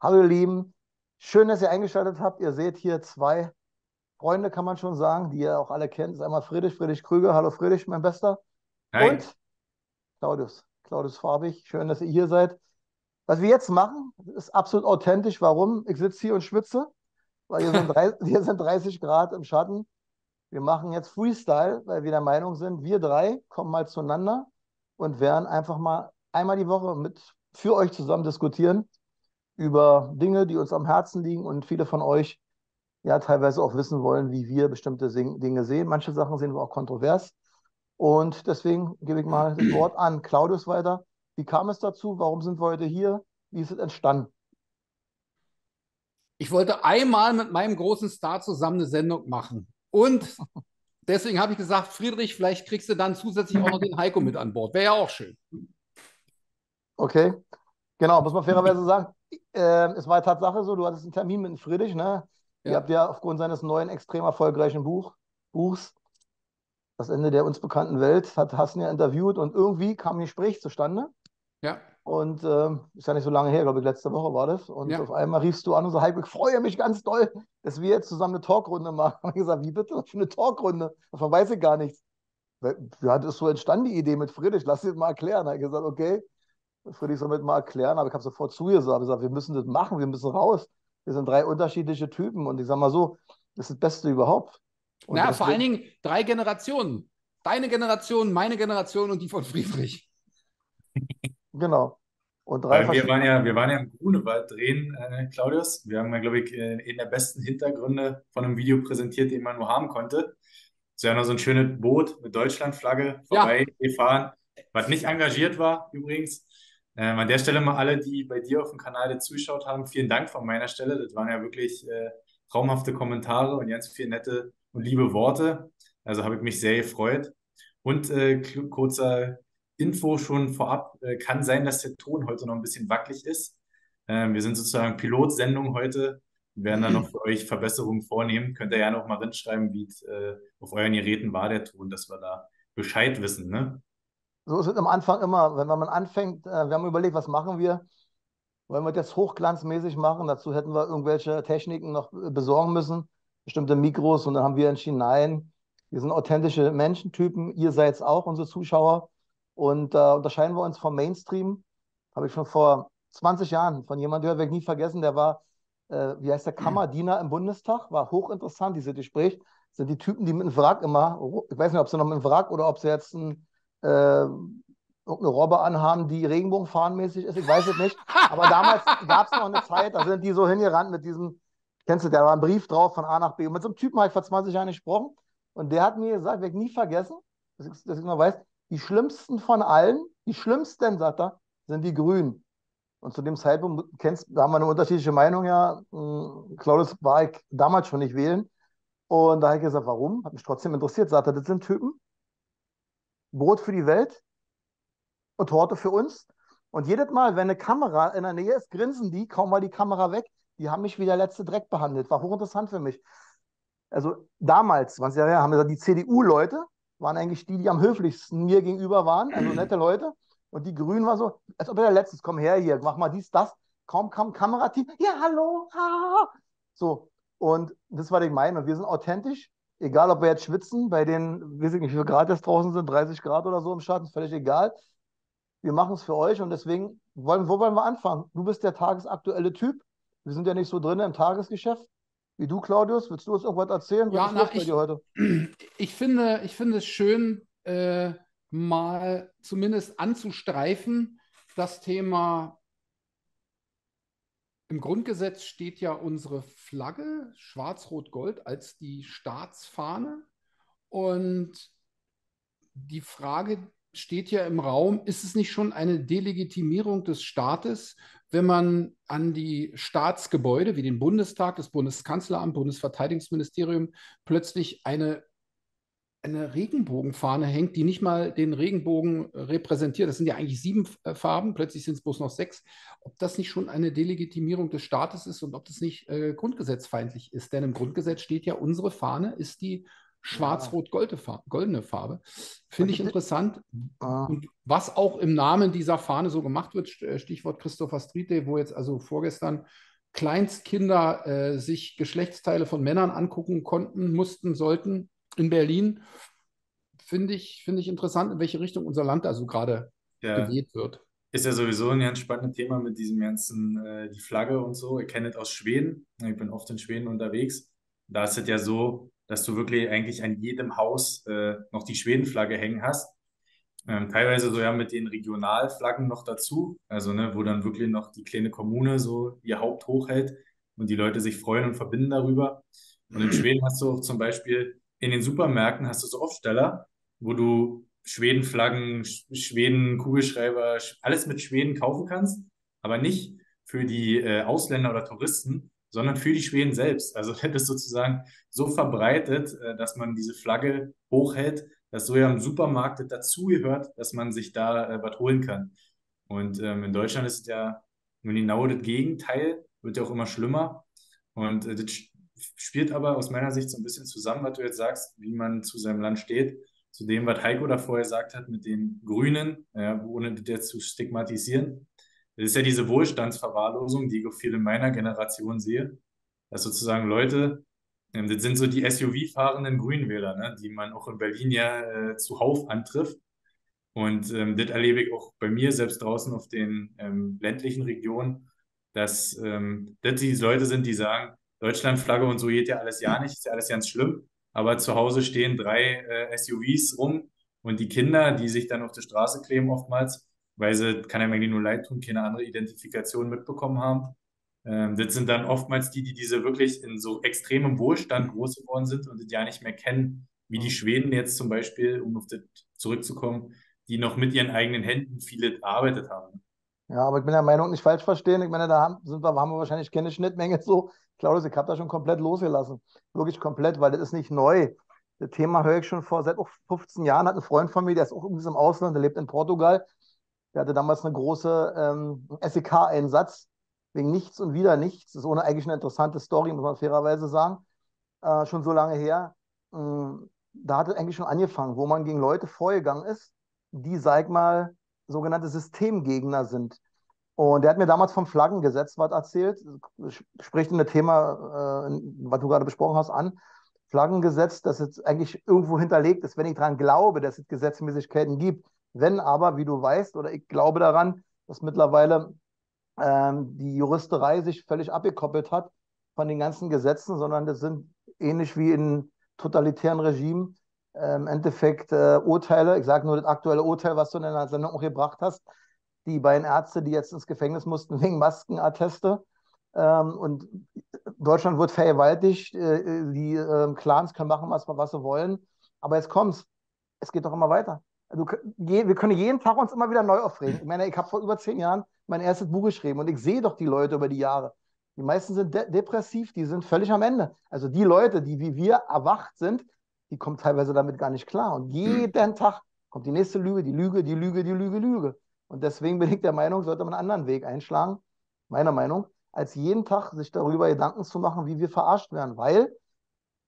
Hallo ihr Lieben, schön, dass ihr eingeschaltet habt. Ihr seht hier zwei Freunde, kann man schon sagen, die ihr auch alle kennt. Das ist einmal Friedrich, Friedrich Krüger. Hallo Friedrich, mein Bester. Hi. Und Claudius, Claudius Farbig. Schön, dass ihr hier seid. Was wir jetzt machen, ist absolut authentisch. Warum? Ich sitze hier und schwitze, weil hier sind, drei, hier sind 30 Grad im Schatten. Wir machen jetzt Freestyle, weil wir der Meinung sind, wir drei kommen mal zueinander und werden einfach mal einmal die Woche mit für euch zusammen diskutieren über Dinge, die uns am Herzen liegen und viele von euch ja teilweise auch wissen wollen, wie wir bestimmte Dinge sehen. Manche Sachen sehen wir auch kontrovers. Und deswegen gebe ich mal das Wort an Claudius weiter. Wie kam es dazu? Warum sind wir heute hier? Wie ist es entstanden? Ich wollte einmal mit meinem großen Star zusammen eine Sendung machen. Und deswegen habe ich gesagt, Friedrich, vielleicht kriegst du dann zusätzlich auch noch den Heiko mit an Bord. Wäre ja auch schön. Okay, genau, muss man fairerweise sagen, äh, es war Tatsache so, du hattest einen Termin mit Friedrich, ne? Ihr Ja. habt ja aufgrund seines neuen, extrem erfolgreichen Buch, Buchs, Das Ende der uns bekannten Welt, hat Hassen ja interviewt und irgendwie kam ein Gespräch zustande. Ja. Und ähm, ist ja nicht so lange her, glaube ich, letzte Woche war das. Und Ja. auf einmal riefst du an und so, Heiko, ich freue mich ganz doll, dass wir jetzt zusammen eine Talkrunde machen. Und ich gesagt, wie bitte? Für eine Talkrunde? Davon weiß ich gar nichts. Wie hat es so entstanden, die Idee mit Friedrich? Lass dir das mal erklären. Habe ich gesagt, okay, Friedrich soll das mal erklären. Aber ich habe sofort zu ihr gesagt, ich gesagt, wir müssen das machen, wir müssen raus. Wir sind drei unterschiedliche Typen. Und ich sage mal so, das ist das Beste überhaupt. Und Na, vor allen Dingen drei Generationen. Deine Generation, meine Generation und die von Friedrich. Genau. Und drei wir waren ja, wir waren ja im Grunewald drehen, äh, Claudius. Wir haben ja, glaube ich, äh, in der besten Hintergründe von einem Video präsentiert, den man nur haben konnte. Es ist ja noch so ein schönes Boot mit Deutschlandflagge Ja. vorbeigefahren, was nicht engagiert war übrigens. Ähm, an der Stelle mal alle, die bei dir auf dem Kanal jetzt zugeschaut haben, vielen Dank von meiner Stelle. Das waren ja wirklich äh, traumhafte Kommentare und ganz viele nette und liebe Worte. Also habe ich mich sehr gefreut. Und äh, kurzer Info schon vorab. Äh, kann sein, dass der Ton heute noch ein bisschen wackelig ist. Ähm, wir sind sozusagen Pilotsendung heute. Wir werden dann noch für euch Verbesserungen vornehmen. Könnt ihr ja noch mal reinschreiben, wie äh, auf euren Geräten war der Ton, dass wir da Bescheid wissen. Ne? So ist es am Anfang immer, wenn man anfängt, äh, wir haben überlegt, was machen wir? Wollen wir das hochglanzmäßig machen? Dazu hätten wir irgendwelche Techniken noch äh, besorgen müssen, bestimmte Mikros. Und dann haben wir entschieden, nein, wir sind authentische Menschentypen. Ihr seid es auch, unsere Zuschauer. Und da unterscheiden wir uns vom Mainstream. Habe ich schon vor 20 Jahren von jemandem gehört, werde ich nie vergessen, der war, äh, wie heißt der, Kammerdiener im Bundestag. War hochinteressant, dieses Gespräch. Das sind die Typen, die mit dem Wrack immer, ich weiß nicht, ob sie noch mit dem Wrack oder ob sie jetzt ein äh, irgendeine Robbe anhaben, die Regenbogenfahnenmäßig ist. Ich weiß es nicht. Aber damals gab es noch eine Zeit, da sind die so hingerannt mit diesem, kennst du, da war ein Brief drauf von A nach B. Und mit so einem Typen habe ich vor 20 Jahren gesprochen. Und der hat mir gesagt, werde ich nie vergessen, dass ich, dass ich noch weiß, die schlimmsten von allen, die schlimmsten, sagt er, sind die Grünen. Und zu dem Zeitpunkt, kennst, da haben wir eine unterschiedliche Meinung, ja. Hm, Claudius war ich damals schon nicht wählen. Und da habe ich gesagt, warum? Hat mich trotzdem interessiert. Sagt er, das sind Typen, Brot für die Welt und Torte für uns. Und jedes Mal, wenn eine Kamera in der Nähe ist, grinsen die, kaum war die Kamera weg, die haben mich wie der letzte Dreck behandelt. War hochinteressant für mich. Also damals, 20 Jahre her, haben wir gesagt, die CDU-Leute waren eigentlich die, die am höflichsten mir gegenüber waren, also nette Leute. Und die Grünen war so, als ob er der Letzte ist, komm her hier, mach mal dies, das. Kaum kam Kamerateam, ja, hallo, ha. So, und das war die Meinung. Wir sind authentisch, egal ob wir jetzt schwitzen, bei den, weiß ich nicht, wie viel Grad jetzt draußen sind, 30 Grad oder so im Schatten, ist völlig egal. Wir machen es für euch und deswegen wollen, wo wollen wir anfangen? Du bist der tagesaktuelle Typ. Wir sind ja nicht so drin im Tagesgeschäft. Wie du, Claudius, willst du uns irgendwas erzählen? Ja, na, ich- dir heute? Ich finde, ich finde es schön, äh, mal zumindest anzustreifen, das Thema. Im Grundgesetz steht ja unsere Flagge, Schwarz-Rot-Gold, als die Staatsfahne. Und die Frage steht ja im Raum, ist es nicht schon eine Delegitimierung des Staates, wenn man an die Staatsgebäude wie den Bundestag, das Bundeskanzleramt, Bundesverteidigungsministerium plötzlich eine, eine Regenbogenfahne hängt, die nicht mal den Regenbogen repräsentiert. Das sind ja eigentlich sieben äh, Farben, plötzlich sind es bloß noch sechs. Ob das nicht schon eine Delegitimierung des Staates ist und ob das nicht äh, grundgesetzfeindlich ist. Denn im Grundgesetz steht ja, unsere Fahne ist die schwarz-rot-goldene Farbe. Finde ich interessant. Ah, Und was auch im Namen dieser Fahne so gemacht wird, äh, Stichwort Christopher Street Day, wo jetzt also vorgestern Kleinstkinder äh, sich Geschlechtsteile von Männern angucken konnten, mussten, sollten in Berlin. Finde ich, finde ich interessant, in welche Richtung unser Land also gerade Ja. geweht wird. Ist ja sowieso ein ganz spannendes Thema mit diesem ganzen, äh, die Flagge und so. Ich kenne das aus Schweden. Ich bin oft in Schweden unterwegs. Da ist es ja so, dass du wirklich eigentlich an jedem Haus äh, noch die Schwedenflagge hängen hast. Ähm, teilweise so ja mit den Regionalflaggen noch dazu. Also, ne, wo dann wirklich noch die kleine Kommune so ihr Haupt hochhält und die Leute sich freuen und verbinden darüber. Und in Schweden hast du auch zum Beispiel in den Supermärkten hast du so Aufsteller, wo du Schwedenflaggen, Sch- Schweden, Kugelschreiber, Sch- alles mit Schweden kaufen kannst, aber nicht für die äh, Ausländer oder Touristen, sondern für die Schweden selbst. Also das ist sozusagen so verbreitet, äh, dass man diese Flagge hochhält, dass so ja im Supermarkt dazugehört, dass man sich da äh, was holen kann. Und ähm, in Deutschland ist es ja nur genau das Gegenteil, wird ja auch immer schlimmer. Und äh, das spielt aber aus meiner Sicht so ein bisschen zusammen, was du jetzt sagst, wie man zu seinem Land steht, zu dem, was Heiko da vorher gesagt hat mit den Grünen, ja, ohne das zu stigmatisieren. Das ist ja diese Wohlstandsverwahrlosung, die ich auch viel in meiner Generation sehe, dass sozusagen Leute, ähm, das sind so die SUV-fahrenden Grünwähler, ne, die man auch in Berlin ja äh, zuhauf antrifft. Und ähm, das erlebe ich auch bei mir selbst draußen auf den ähm, ländlichen Regionen, dass ähm, das die Leute sind, die sagen, Deutschlandflagge und so geht ja alles ja nicht, ist ja alles ganz schlimm. Aber zu Hause stehen drei äh, SUVs rum und die Kinder, die sich dann auf die Straße kleben oftmals, weil sie, kann einem eigentlich nur leid tun, keine andere Identifikation mitbekommen haben. Ähm, das sind dann oftmals die, die diese wirklich in so extremem Wohlstand groß geworden sind und das ja nicht mehr kennen, wie die Schweden jetzt zum Beispiel, um auf das zurückzukommen, die noch mit ihren eigenen Händen viele erarbeitet haben. Ja, aber ich bin der Meinung, nicht falsch verstehen. Ich meine, da haben, sind wir, haben wir wahrscheinlich keine Schnittmenge so. Claudius, ich habe da schon komplett losgelassen. Wirklich komplett, weil das ist nicht neu. Das Thema höre ich schon vor seit auch 15 Jahren. Hat ein Freund von mir, der ist auch übrigens im Ausland, der lebt in Portugal. Der hatte damals eine große ähm, SEK-Einsatz wegen nichts und wieder nichts. Das ist ohne eigentlich eine interessante Story, muss man fairerweise sagen. Äh, schon so lange her. Ähm, da hat es eigentlich schon angefangen, wo man gegen Leute vorgegangen ist, die, sag mal, sogenannte Systemgegner sind. Und der hat mir damals vom Flaggengesetz was erzählt, spricht in das Thema, äh, was du gerade besprochen hast, an. Flaggengesetz, das jetzt eigentlich irgendwo hinterlegt ist, wenn ich daran glaube, dass es Gesetzmäßigkeiten gibt. Wenn aber, wie du weißt, oder ich glaube daran, dass mittlerweile ähm, die Juristerei sich völlig abgekoppelt hat von den ganzen Gesetzen, sondern das sind ähnlich wie in totalitären Regimen äh, im Endeffekt äh, Urteile. Ich sage nur das aktuelle Urteil, was du in der Sendung auch gebracht hast. Die beiden Ärzte, die jetzt ins Gefängnis mussten wegen Maskenatteste. Ähm, und Deutschland wird vergewaltigt. Äh, die äh, Clans können machen, was, was sie wollen. Aber jetzt kommt's. Es geht doch immer weiter. Also, je, wir können jeden Tag uns immer wieder neu aufregen. Ich meine, ich habe vor über zehn Jahren mein erstes Buch geschrieben und ich sehe doch die Leute über die Jahre. Die meisten sind de depressiv, die sind völlig am Ende. Also die Leute, die wie wir erwacht sind, die kommen teilweise damit gar nicht klar. Und jeden Tag kommt die nächste Lüge, die Lüge, die Lüge, die Lüge, Lüge. Und deswegen bin ich der Meinung, sollte man einen anderen Weg einschlagen, meiner Meinung, als jeden Tag sich darüber Gedanken zu machen, wie wir verarscht werden. Weil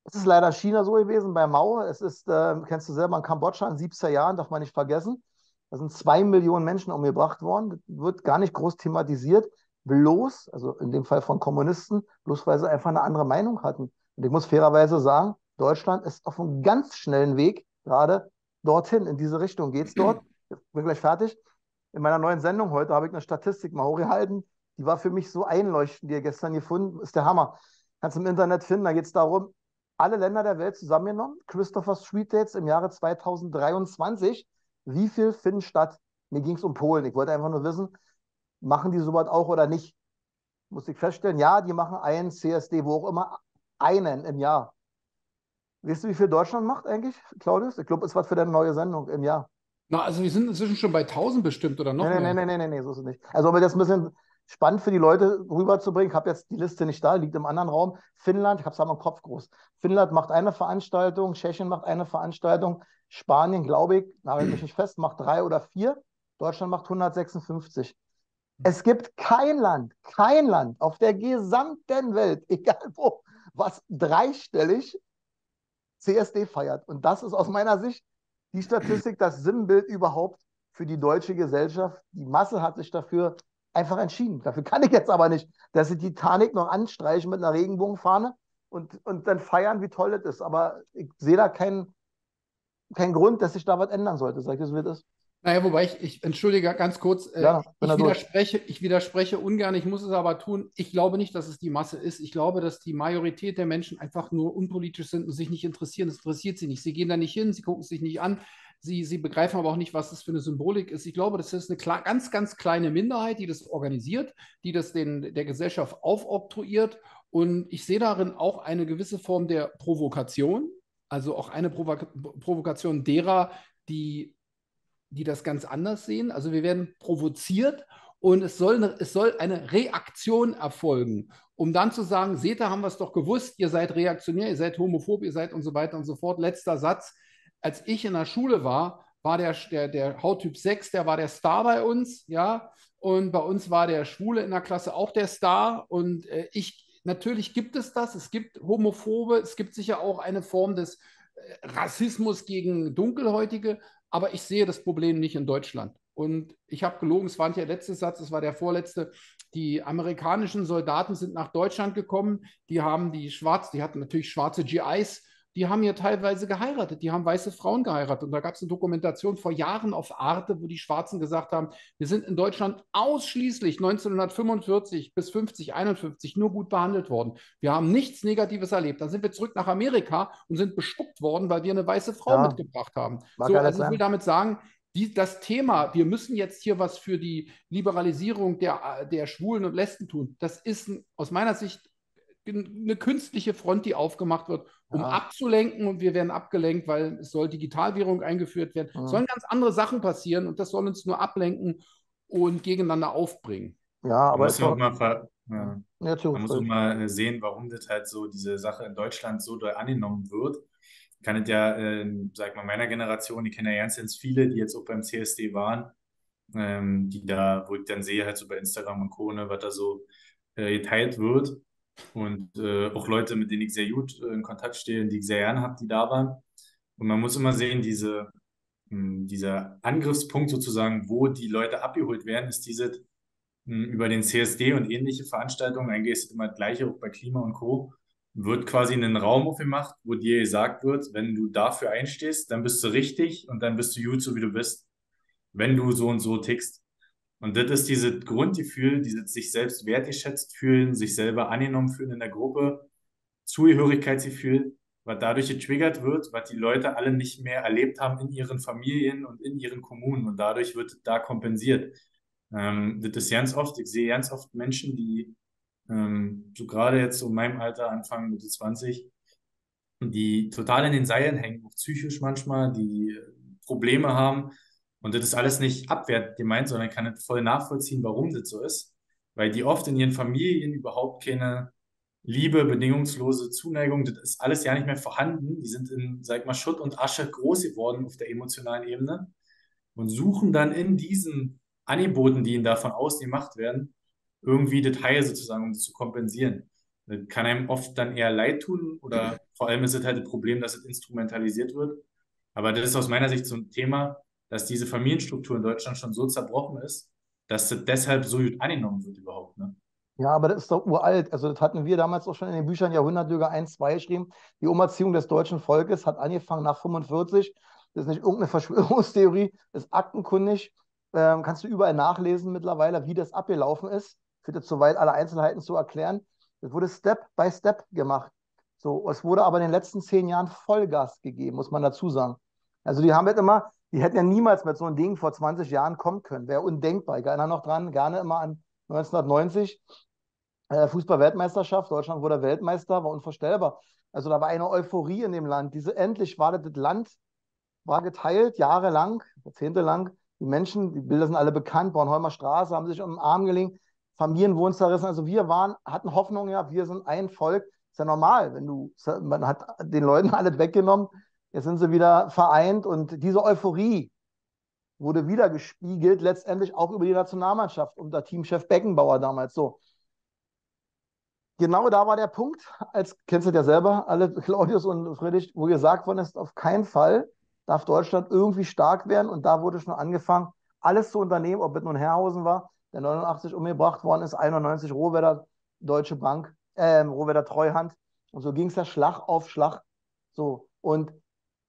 es ist leider China so gewesen bei Mao. Es ist, äh, kennst du selber, in Kambodscha in 70er Jahren, darf man nicht vergessen. Da sind zwei Millionen Menschen umgebracht worden. Das wird gar nicht groß thematisiert. Bloß, also in dem Fall von Kommunisten, bloß weil sie einfach eine andere Meinung hatten. Und ich muss fairerweise sagen, Deutschland ist auf einem ganz schnellen Weg, gerade dorthin, in diese Richtung. Geht es dort? Ich bin gleich fertig. In meiner neuen Sendung heute habe ich eine Statistik mal hochgehalten. Die war für mich so einleuchtend, die ihr gestern gefunden ist der Hammer. Kannst du im Internet finden, da geht es darum, alle Länder der Welt zusammengenommen, Christopher Street Dates im Jahre 2023, wie viel finden statt? Mir ging es um Polen. Ich wollte einfach nur wissen, machen die sowas auch oder nicht? Musste ich feststellen, ja, die machen einen CSD, wo auch immer, einen im Jahr. Weißt du, wie viel Deutschland macht eigentlich, Claudius? Ich glaube, es war für deine neue Sendung im Jahr. Na, also wir sind inzwischen schon bei 1000 bestimmt oder noch nee, mehr. Nee, nee, nee, nee, so ist es nicht. Also um das ein bisschen spannend für die Leute rüberzubringen, ich habe jetzt die Liste nicht da, liegt im anderen Raum. Finnland, ich habe es aber im Kopf groß. Finnland macht eine Veranstaltung, Tschechien macht eine Veranstaltung, Spanien, glaube ich, nagel mich nicht fest, macht drei oder vier. Deutschland macht 156. Es gibt kein Land, kein Land auf der gesamten Welt, egal wo, was dreistellig CSD feiert. Und das ist aus meiner Sicht die Statistik, das Sinnbild überhaupt für die deutsche Gesellschaft. Die Masse hat sich dafür einfach entschieden. Dafür kann ich jetzt aber nicht, dass sie Titanic noch anstreichen mit einer Regenbogenfahne und, und dann feiern, wie toll das ist. Aber ich sehe da keinen, keinen Grund, dass sich da was ändern sollte. Sag ich, wie das ist. Naja, wobei ich, ich entschuldige ganz kurz, äh, Ja, ich, durch. widerspreche, ich widerspreche ungern, ich muss es aber tun. Ich glaube nicht, dass es die Masse ist. Ich glaube, dass die Majorität der Menschen einfach nur unpolitisch sind und sich nicht interessieren. Es interessiert sie nicht. Sie gehen da nicht hin, sie gucken es sich nicht an. Sie, sie begreifen aber auch nicht, was das für eine Symbolik ist. Ich glaube, das ist eine kla- ganz, ganz kleine Minderheit, die das organisiert, die das den, der Gesellschaft aufoktroyiert. Und ich sehe darin auch eine gewisse Form der Provokation, also auch eine Provoka Provokation derer, die die das ganz anders sehen. Also wir werden provoziert und es soll, eine, es soll eine Reaktion erfolgen, um dann zu sagen, seht ihr, haben wir es doch gewusst, ihr seid reaktionär, ihr seid homophob, ihr seid und so weiter und so fort. Letzter Satz. Als ich in der Schule war, war der, der, der Hauttyp 6, der war der Star bei uns, ja. Und bei uns war der Schwule in der Klasse auch der Star. Und äh, ich, natürlich gibt es das, es gibt Homophobe, es gibt sicher auch eine Form des äh, Rassismus gegen Dunkelhäutige, aber ich sehe das Problem nicht in Deutschland. Und ich habe gelogen, es war nicht der letzte Satz, es war der vorletzte. Die amerikanischen Soldaten sind nach Deutschland gekommen, die haben die schwarz, die hatten natürlich schwarze GIs, die haben hier teilweise geheiratet, die haben weiße Frauen geheiratet. Und da gab es eine Dokumentation vor Jahren auf Arte, wo die Schwarzen gesagt haben, wir sind in Deutschland ausschließlich 1945 bis 50, 51 nur gut behandelt worden. Wir haben nichts Negatives erlebt. Dann sind wir zurück nach Amerika und sind bespuckt worden, weil wir eine weiße Frau Ja. mitgebracht haben. So, also ich will damit sagen, die, das Thema, wir müssen jetzt hier was für die Liberalisierung der, der Schwulen und Lesben tun, das ist ein, aus meiner Sicht eine künstliche Front, die aufgemacht wird, um Ja. abzulenken und wir werden abgelenkt, weil es soll Digitalwährung eingeführt werden. Es sollen ganz andere Sachen passieren und das soll uns nur ablenken und gegeneinander aufbringen. Ja, aber muss ist auch mal, ver ja. ja, zu, Man muss auch mal äh, sehen, warum das halt so, diese Sache in Deutschland so doll angenommen wird. Ich kann es ja, äh, sag mal, meiner Generation, ich kenne ja ganz, ganz viele, die jetzt auch beim CSD waren, ähm, die da, wo ich dann sehe, halt so bei Instagram und Co., ne, was da so äh, geteilt wird. Und äh, auch Leute, mit denen ich sehr gut äh, in Kontakt stehe, die ich sehr gerne habe, die da waren. Und man muss immer sehen, diese, mh, dieser Angriffspunkt sozusagen, wo die Leute abgeholt werden, ist dieses mh, über den CSD und ähnliche Veranstaltungen, eigentlich ist es immer das Gleiche, auch bei Klima und Co., wird quasi in einen Raum aufgemacht, wo dir gesagt wird, wenn du dafür einstehst, dann bist du richtig und dann bist du gut, so wie du bist, wenn du so und so tickst. Und das ist dieses Grundgefühl, dieses sich selbst wertgeschätzt fühlen, sich selber angenommen fühlen in der Gruppe, Zugehörigkeitsgefühl, was dadurch getriggert wird, was die Leute alle nicht mehr erlebt haben in ihren Familien und in ihren Kommunen. Und dadurch wird da kompensiert. Ähm, das ist ganz oft, ich sehe ganz oft Menschen, die ähm, so gerade jetzt so in meinem Alter, Anfang Mitte 20, die total in den Seilen hängen, auch psychisch manchmal, die äh, Probleme haben. Und das ist alles nicht abwertend gemeint, sondern kann voll nachvollziehen, warum das so ist. Weil die oft in ihren Familien überhaupt keine Liebe, bedingungslose Zuneigung, das ist alles ja nicht mehr vorhanden. Die sind in, sag ich mal, Schutt und Asche groß geworden auf der emotionalen Ebene und suchen dann in diesen Angeboten, die ihnen da von außen gemacht werden, irgendwie Details sozusagen, um das zu kompensieren. Das kann einem oft dann eher leid tun oder vor allem ist es halt das Problem, dass es instrumentalisiert wird. Aber das ist aus meiner Sicht so ein Thema, dass diese Familienstruktur in Deutschland schon so zerbrochen ist, dass das deshalb so gut angenommen wird überhaupt. Ne? Ja, aber das ist doch uralt. Also das hatten wir damals auch schon in den Büchern Jahrhundertlüge 1, 2 geschrieben. Die Umerziehung des deutschen Volkes hat angefangen nach 45. Das ist nicht irgendeine Verschwörungstheorie, das ist aktenkundig. Ähm, kannst du überall nachlesen mittlerweile, wie das abgelaufen ist. Führt jetzt zu weit, alle Einzelheiten zu erklären. Das wurde Step by Step gemacht. So, es wurde aber in den letzten zehn Jahren Vollgas gegeben, muss man dazu sagen. Also die haben halt immer, die hätten ja niemals mit so einem Ding vor 20 Jahren kommen können. Wäre undenkbar. Ich erinnere noch dran, gerne immer an 1990, äh, Fußball-Weltmeisterschaft, Deutschland wurde Weltmeister, war unvorstellbar. Also da war eine Euphorie in dem Land. Diese endlich war das, Land war geteilt, jahrelang, jahrzehntelang. Die Menschen, die Bilder sind alle bekannt, Bornholmer Straße, haben sich um den Arm gelegen, Familien wurden zerrissen. Also wir waren, hatten Hoffnung gehabt, wir sind ein Volk. Ist ja normal, wenn du, man hat den Leuten alles weggenommen, jetzt sind sie wieder vereint und diese Euphorie wurde wieder gespiegelt, letztendlich auch über die Nationalmannschaft unter Teamchef Beckenbauer damals so. Genau da war der Punkt, als kennst du ja selber, alle Claudius und Friedrich, wo gesagt worden ist, auf keinen Fall darf Deutschland irgendwie stark werden. Und da wurde schon angefangen, alles zu unternehmen, ob es nun Herrhausen war, der 89 umgebracht worden ist, 91 Rohwedder Deutsche Bank, äh, Rohwedder Treuhand. Und so ging es ja Schlag auf Schlag. So. Und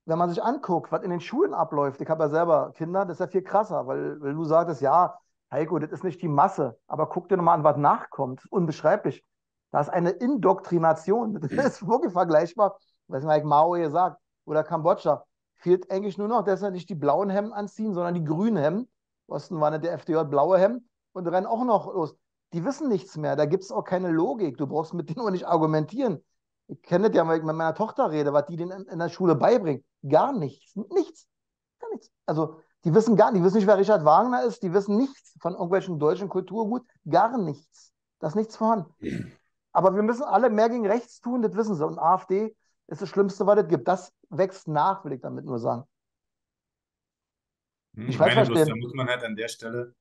wenn man sich anguckt, was in den Schulen abläuft, ich habe ja selber Kinder, das ist ja viel krasser, weil, weil du sagtest, ja, Heiko, das ist nicht die Masse, aber guck dir nochmal an, was nachkommt. Unbeschreiblich. Da ist eine Indoktrination. Das ist wirklich vergleichbar, was Mike Mao gesagt oder Kambodscha. Fehlt eigentlich nur noch, dass er nicht die blauen Hemden anziehen, sondern die grünen Hemden. Osten war nicht der FDJ blaue Hemden und rennen auch noch los. Die wissen nichts mehr. Da gibt es auch keine Logik. Du brauchst mit denen auch nicht argumentieren. Ich kenne das ja, wenn ich mit meiner Tochter rede, was die denen in der Schule beibringt. Gar nichts. Nichts. Gar nichts. Also, die wissen gar nicht, die wissen nicht, wer Richard Wagner ist, die wissen nichts von irgendwelchen deutschen Kulturgut. Gar nichts. Da ist nichts vorhanden. Aber wir müssen alle mehr gegen rechts tun, das wissen sie. Und AfD ist das Schlimmste, was es gibt. Das wächst nach, will ich damit nur sagen. Hm, ich meine, bloß, da muss man halt an der Stelle,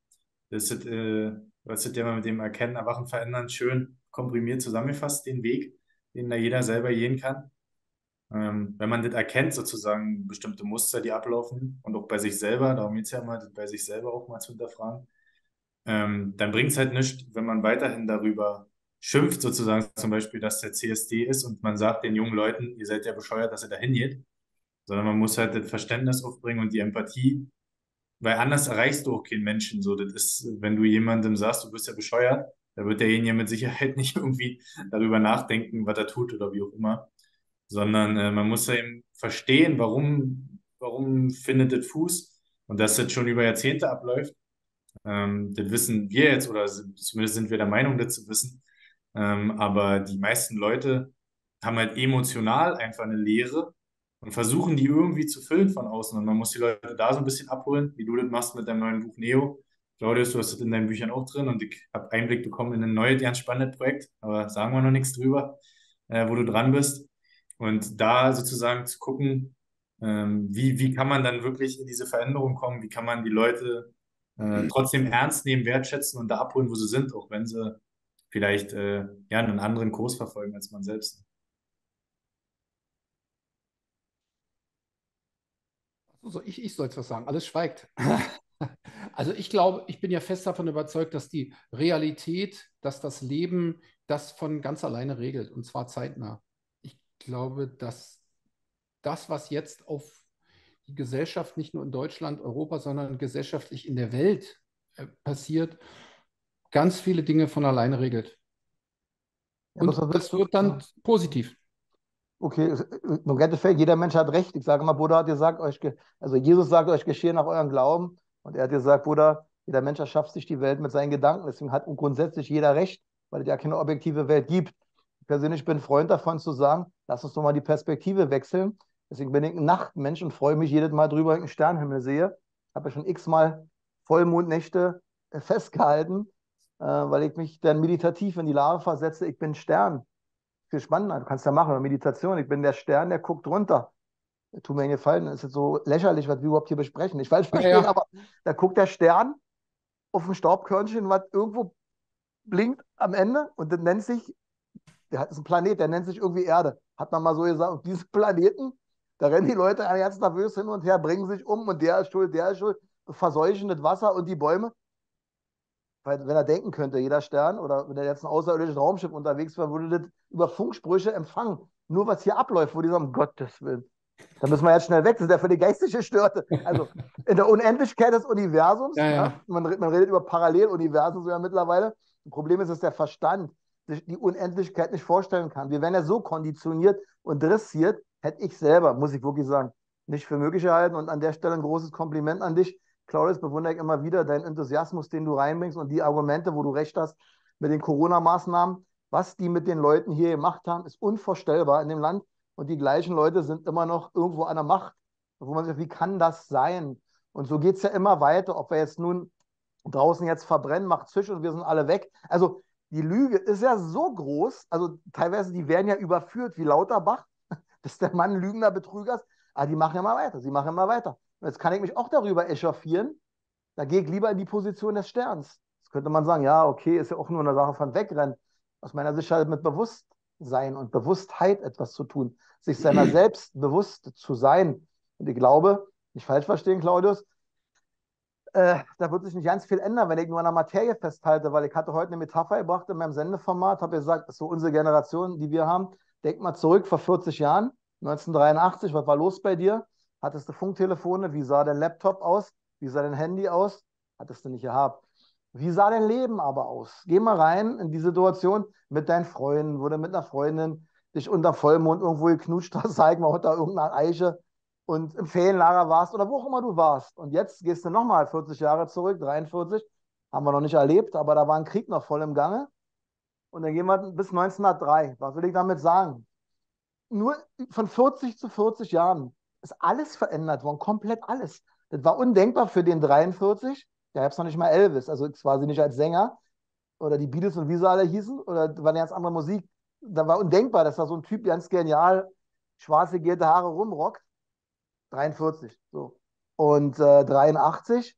das ist, äh, was ist ja mal mit dem Erkennen, Erwachen, Verändern, schön komprimiert zusammengefasst, den Weg, den da jeder selber gehen kann. Ähm, wenn man das erkennt, sozusagen bestimmte Muster, die ablaufen und auch bei sich selber, darum geht es ja mal, das bei sich selber auch mal zu hinterfragen, ähm, dann bringt es halt nichts, wenn man weiterhin darüber schimpft sozusagen zum Beispiel, dass der CSD ist und man sagt den jungen Leuten, ihr seid ja bescheuert, dass ihr da hingeht, sondern man muss halt das Verständnis aufbringen und die Empathie, weil anders erreichst du auch keinen Menschen. So, das ist, wenn du jemandem sagst, du bist ja bescheuert, da wird derjenige mit Sicherheit nicht irgendwie darüber nachdenken, was er tut oder wie auch immer, sondern äh, man muss ja eben verstehen, warum, warum findet das Fuß und dass das schon über Jahrzehnte abläuft. Ähm, das wissen wir jetzt oder zumindest sind wir der Meinung, das zu wissen. Ähm, aber die meisten Leute haben halt emotional einfach eine Leere und versuchen die irgendwie zu füllen von außen. Und man muss die Leute da so ein bisschen abholen, wie du das machst mit deinem neuen Buch Neo. Claudius, du hast das in deinen Büchern auch drin und ich habe Einblick bekommen in ein neues, ganz spannendes Projekt, aber sagen wir noch nichts drüber, äh, wo du dran bist. Und da sozusagen zu gucken, ähm, wie, wie kann man dann wirklich in diese Veränderung kommen, wie kann man die Leute äh, trotzdem ernst nehmen, wertschätzen und da abholen, wo sie sind, auch wenn sie vielleicht äh, ja, einen anderen Kurs verfolgen als man selbst. Also ich, ich soll es was sagen. Alles schweigt. Also ich glaube, ich bin ja fest davon überzeugt, dass die Realität, dass das Leben das von ganz alleine regelt und zwar zeitnah. Ich glaube, dass das, was jetzt auf die Gesellschaft nicht nur in Deutschland, Europa, sondern gesellschaftlich in der Welt äh, passiert, ganz viele Dinge von alleine regelt. Ja, Und das wird dann ja. positiv. Okay, im Endeffekt, jeder Mensch hat recht. Ich sage immer, Buddha hat gesagt, euch, also Jesus sagt euch geschehe nach eurem Glauben. Und er hat gesagt, Buddha, jeder Mensch erschafft sich die Welt mit seinen Gedanken. Deswegen hat grundsätzlich jeder recht, weil es ja keine objektive Welt gibt. Ich persönlich bin Freund davon zu sagen, lass uns doch mal die Perspektive wechseln. Deswegen bin ich ein Nachtmensch und freue mich jedes Mal drüber, wenn ich einen Sternenhimmel sehe. Ich habe ja schon x-mal Vollmondnächte festgehalten äh, weil ich mich dann meditativ in die Lage versetze, ich bin Stern. Viel spannender, du kannst ja machen, Meditation, ich bin der Stern, der guckt runter. Tut mir einen Gefallen, das ist jetzt so lächerlich, was wir überhaupt hier besprechen. Ich weiß nicht, ja, aber da guckt der Stern auf ein Staubkörnchen, was irgendwo blinkt am Ende und dann nennt sich, der ist ein Planet, der nennt sich irgendwie Erde. Hat man mal so gesagt, auf diesem Planeten, da rennen die Leute ganz nervös hin und her, bringen sich um und der ist schuld, der ist schuld, verseuchen das Wasser und die Bäume weil, wenn er denken könnte, jeder Stern, oder wenn er jetzt ein außerirdisches Raumschiff unterwegs war, würde das über Funksprüche empfangen. Nur was hier abläuft, wo die sagen, um Gottes Willen. Da müssen wir jetzt schnell weg, das ist ja für die geistige Störte. Also in der Unendlichkeit des Universums, ja, ja. Man, man, redet über Paralleluniversen sogar mittlerweile. Das Problem ist, dass der Verstand sich die Unendlichkeit nicht vorstellen kann. Wir werden ja so konditioniert und dressiert, hätte ich selber, muss ich wirklich sagen, nicht für möglich erhalten. Und an der Stelle ein großes Kompliment an dich Claudius, bewundere ich immer wieder deinen Enthusiasmus, den du reinbringst und die Argumente, wo du recht hast mit den Corona-Maßnahmen. Was die mit den Leuten hier gemacht haben, ist unvorstellbar in dem Land. Und die gleichen Leute sind immer noch irgendwo an der Macht. Wo man sagt, wie kann das sein? Und so geht es ja immer weiter. Ob wir jetzt nun draußen jetzt verbrennen, macht Fisch und wir sind alle weg. Also die Lüge ist ja so groß. Also teilweise, die werden ja überführt wie Lauterbach. Das ist der Mann lügender Betrügers. Aber die machen immer weiter. Sie machen immer weiter. Jetzt kann ich mich auch darüber echauffieren. Da gehe ich lieber in die Position des Sterns. Jetzt könnte man sagen, ja, okay, ist ja auch nur eine Sache von Wegrennen. Aus meiner Sicht hat mit Bewusstsein und Bewusstheit etwas zu tun. Sich seiner selbst bewusst zu sein. Und ich glaube, nicht falsch verstehen, Claudius, äh, da wird sich nicht ganz viel ändern, wenn ich nur an der Materie festhalte, weil ich hatte heute eine Metapher gebracht in meinem Sendeformat, habe gesagt, so unsere Generation, die wir haben, denk mal zurück vor 40 Jahren, 1983, was war los bei dir? Hattest du Funktelefone? Wie sah dein Laptop aus? Wie sah dein Handy aus? Hattest du nicht gehabt. Wie sah dein Leben aber aus? Geh mal rein in die Situation mit deinen Freunden, wo du mit einer Freundin dich unter Vollmond irgendwo geknutscht hast, sag mal, unter irgendeiner Eiche und im Ferienlager warst oder wo auch immer du warst. Und jetzt gehst du nochmal 40 Jahre zurück, 43, haben wir noch nicht erlebt, aber da war ein Krieg noch voll im Gange. Und dann gehen wir bis 1903. Was will ich damit sagen? Nur von 40 zu 40 Jahren ist alles verändert worden, komplett alles. Das war undenkbar für den 43. Da gab es noch nicht mal Elvis, also quasi nicht als Sänger oder die Beatles und wie sie alle hießen oder war eine ganz andere Musik. Da war undenkbar, dass da so ein Typ ganz genial schwarze, gelte Haare rumrockt. 43, so. Und äh, 83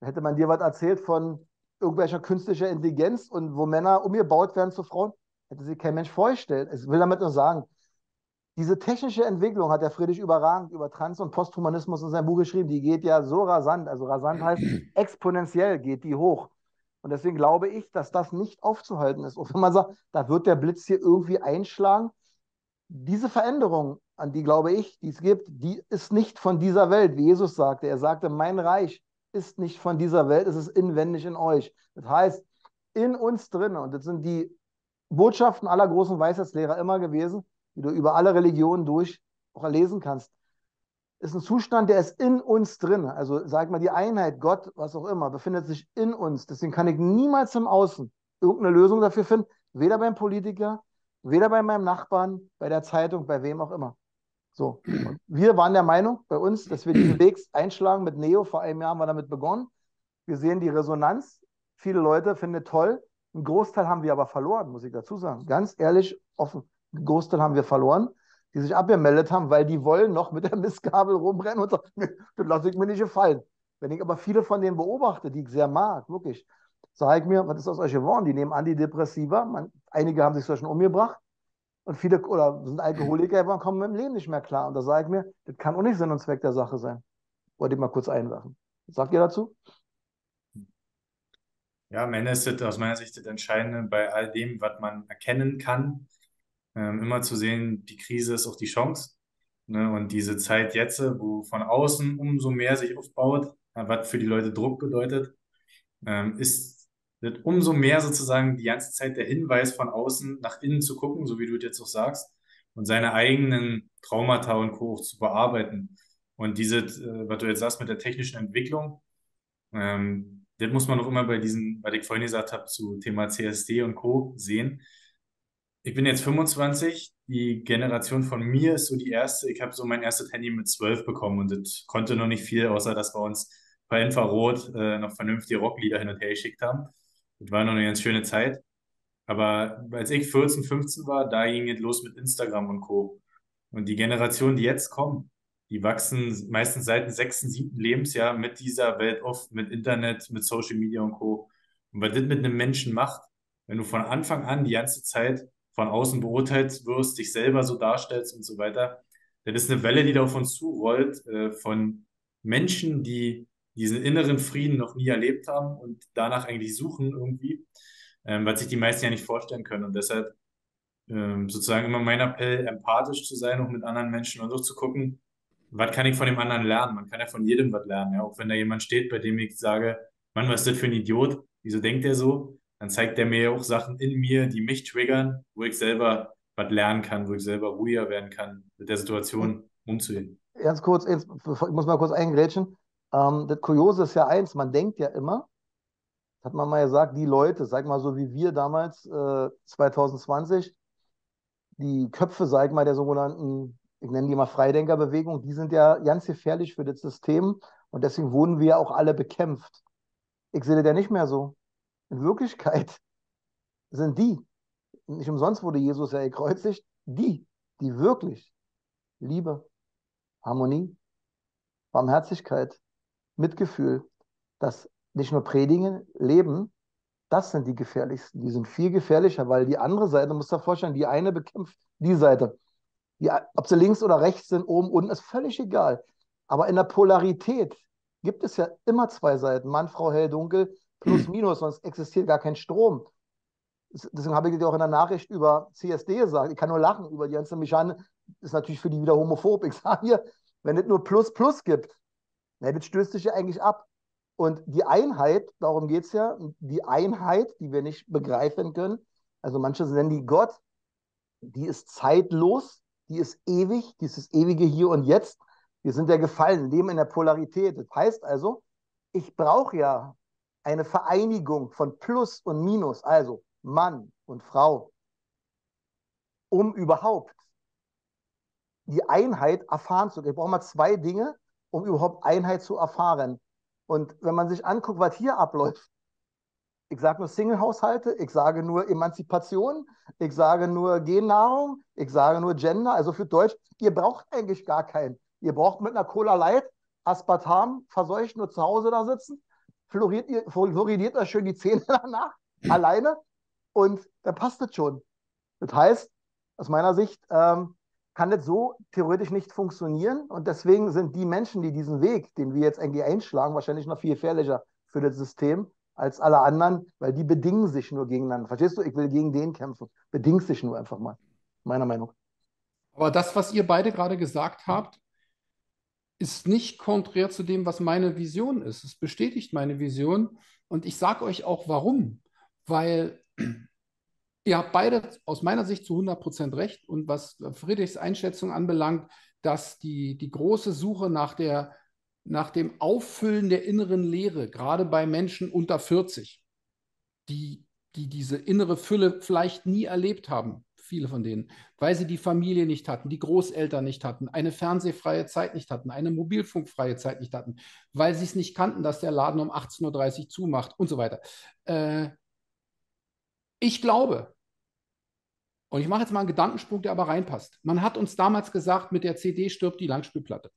hätte man dir was erzählt von irgendwelcher künstlicher Intelligenz und wo Männer umgebaut werden zu Frauen, hätte sich kein Mensch vorgestellt. Ich will damit nur sagen, diese technische Entwicklung hat der Friedrich überragend über Trans- und Posthumanismus in seinem Buch geschrieben. Die geht ja so rasant. Also rasant heißt exponentiell geht die hoch. Und deswegen glaube ich, dass das nicht aufzuhalten ist. Und wenn man sagt, da wird der Blitz hier irgendwie einschlagen, diese Veränderung, an die glaube ich, die es gibt, die ist nicht von dieser Welt, wie Jesus sagte. Er sagte, mein Reich ist nicht von dieser Welt, es ist inwendig in euch. Das heißt, in uns drin, und das sind die Botschaften aller großen Weisheitslehrer immer gewesen, die du über alle Religionen durch auch lesen kannst, ist ein Zustand, der ist in uns drin. Also sag mal, die Einheit, Gott, was auch immer, befindet sich in uns. Deswegen kann ich niemals im Außen irgendeine Lösung dafür finden, weder beim Politiker, weder bei meinem Nachbarn, bei der Zeitung, bei wem auch immer. So. Und wir waren der Meinung bei uns, dass wir diesen Weg einschlagen mit Neo. Vor einem Jahr haben wir damit begonnen. Wir sehen die Resonanz. Viele Leute finden es toll. Ein Großteil haben wir aber verloren, muss ich dazu sagen. Ganz ehrlich, offen. Großteil haben wir verloren, die sich abgemeldet haben, weil die wollen noch mit der Mistgabel rumrennen und sagen, das lasse ich mir nicht gefallen. Wenn ich aber viele von denen beobachte, die ich sehr mag, wirklich, sage ich mir, was ist aus euch geworden? Die nehmen Antidepressiva, man, einige haben sich so schon umgebracht und viele oder sind Alkoholiker und kommen mit dem Leben nicht mehr klar. Und da sage ich mir, das kann auch nicht Sinn und Zweck der Sache sein. Wollte ich mal kurz einwerfen. Was sagt ihr dazu? Ja, am Ende ist das aus meiner Sicht das Entscheidende bei all dem, was man erkennen kann, ähm, immer zu sehen, die Krise ist auch die Chance. Ne? Und diese Zeit jetzt, wo von außen umso mehr sich aufbaut, was für die Leute Druck bedeutet, ähm, ist wird umso mehr sozusagen die ganze Zeit der Hinweis von außen nach innen zu gucken, so wie du jetzt auch sagst, und seine eigenen Traumata und Co. zu bearbeiten. Und diese, äh, was du jetzt sagst mit der technischen Entwicklung, ähm, das muss man auch immer bei diesen, was ich vorhin gesagt habe, zu Thema CSD und Co. sehen ich bin jetzt 25, die Generation von mir ist so die erste. Ich habe so mein erstes Handy mit 12 bekommen und das konnte noch nicht viel, außer dass wir uns bei Infrarot äh, noch vernünftige Rocklieder hin und her geschickt haben. Das war noch eine ganz schöne Zeit. Aber als ich 14, 15 war, da ging es los mit Instagram und Co. Und die Generation, die jetzt kommen, die wachsen meistens seit dem sechsten, siebten Lebensjahr mit dieser Welt auf, mit Internet, mit Social Media und Co. Und was das mit einem Menschen macht, wenn du von Anfang an die ganze Zeit von außen beurteilt wirst, dich selber so darstellst und so weiter. Das ist eine Welle, die da auf uns zurollt, äh, von Menschen, die diesen inneren Frieden noch nie erlebt haben und danach eigentlich suchen irgendwie, ähm, weil sich die meisten ja nicht vorstellen können. Und deshalb ähm, sozusagen immer mein Appell, empathisch zu sein, auch mit anderen Menschen und so zu gucken, was kann ich von dem anderen lernen? Man kann ja von jedem was lernen, ja? auch wenn da jemand steht, bei dem ich sage, Mann, was ist das für ein Idiot? Wieso denkt der so? Dann zeigt er mir auch Sachen in mir, die mich triggern, wo ich selber was lernen kann, wo ich selber ruhiger werden kann, mit der Situation umzugehen. Ganz kurz, ich muss mal kurz eingrätschen. Ähm, das Kuriose ist ja eins, man denkt ja immer, hat man mal gesagt, die Leute, sag mal so wie wir damals, äh, 2020, die Köpfe, sag mal, der sogenannten, ich nenne die mal Freidenkerbewegung, die sind ja ganz gefährlich für das System und deswegen wurden wir auch alle bekämpft. Ich sehe das ja nicht mehr so. In Wirklichkeit sind die, nicht umsonst wurde Jesus ja gekreuzigt, die, die wirklich Liebe, Harmonie, Barmherzigkeit, Mitgefühl, das nicht nur predigen, leben, das sind die gefährlichsten. Die sind viel gefährlicher, weil die andere Seite, muss dir vorstellen, die eine bekämpft die Seite. Die, ob sie links oder rechts sind, oben, unten, ist völlig egal. Aber in der Polarität gibt es ja immer zwei Seiten, Mann, Frau, hell, dunkel, plus, minus, sonst existiert gar kein Strom. Deswegen habe ich dir auch in der Nachricht über CSD gesagt, ich kann nur lachen über die ganze Mechanik, ist natürlich für die wieder homophob. Ich sage hier, wenn es nur Plus, Plus gibt, na, das stößt sich ja eigentlich ab. Und die Einheit, darum geht es ja, die Einheit, die wir nicht begreifen können, also manche nennen die Gott, die ist zeitlos, die ist ewig, die ist das ewige Hier und Jetzt. Wir sind ja gefallen, leben in der Polarität. Das heißt also, ich brauche ja eine Vereinigung von Plus und Minus, also Mann und Frau, um überhaupt die Einheit erfahren zu können. Ich brauche mal zwei Dinge, um überhaupt Einheit zu erfahren. Und wenn man sich anguckt, was hier abläuft, ich sage nur Single-Haushalte, ich sage nur Emanzipation, ich sage nur Gennahrung, ich sage nur Gender, also für Deutsch, ihr braucht eigentlich gar keinen. Ihr braucht mit einer Cola Light, Aspartam, verseucht nur zu Hause da sitzen, floriert ihr, floridiert euch schön die Zähne danach, alleine, und dann passt es schon. Das heißt, aus meiner Sicht ähm, kann das so theoretisch nicht funktionieren und deswegen sind die Menschen, die diesen Weg, den wir jetzt eigentlich einschlagen, wahrscheinlich noch viel gefährlicher für das System, als alle anderen, weil die bedingen sich nur gegeneinander. Verstehst du? Ich will gegen den kämpfen. Bedingt sich nur einfach mal. Meiner Meinung. Aber das, was ihr beide gerade gesagt habt, ist nicht konträr zu dem, was meine Vision ist. Es bestätigt meine Vision. Und ich sage euch auch warum. Weil ihr habt beide aus meiner Sicht zu 100 Prozent recht. Und was Friedrichs Einschätzung anbelangt, dass die, die große Suche nach der nach dem Auffüllen der inneren Leere, gerade bei Menschen unter 40, die, die diese innere Fülle vielleicht nie erlebt haben, viele von denen, weil sie die Familie nicht hatten, die Großeltern nicht hatten, eine fernsehfreie Zeit nicht hatten, eine mobilfunkfreie Zeit nicht hatten, weil sie es nicht kannten, dass der Laden um 18.30 Uhr zumacht und so weiter. Äh, ich glaube, und ich mache jetzt mal einen Gedankensprung, der aber reinpasst. Man hat uns damals gesagt, mit der CD stirbt die Langspielplatte.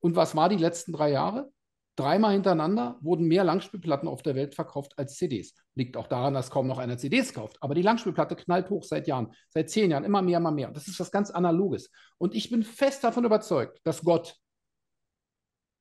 Und was war die letzten drei Jahre? Dreimal hintereinander wurden mehr Langspielplatten auf der Welt verkauft als CDs. Liegt auch daran, dass kaum noch einer CDs kauft. Aber die Langspielplatte knallt hoch seit Jahren, seit zehn Jahren, immer mehr, immer mehr. Das ist was ganz Analoges. Und ich bin fest davon überzeugt, dass Gott,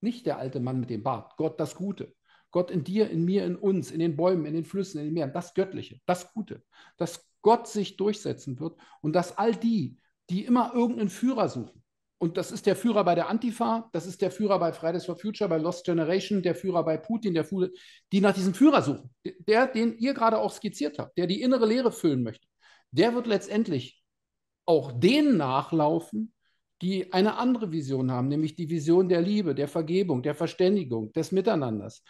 nicht der alte Mann mit dem Bart, Gott das Gute, Gott in dir, in mir, in uns, in den Bäumen, in den Flüssen, in den Meeren, das Göttliche, das Gute, dass Gott sich durchsetzen wird und dass all die, die immer irgendeinen Führer suchen, und das ist der Führer bei der Antifa, das ist der Führer bei Fridays for Future, bei Lost Generation, der Führer bei Putin, der Führer, die nach diesem Führer suchen, der, den ihr gerade auch skizziert habt, der die innere Leere füllen möchte, der wird letztendlich auch denen nachlaufen, die eine andere Vision haben, nämlich die Vision der Liebe, der Vergebung, der Verständigung, des Miteinanders.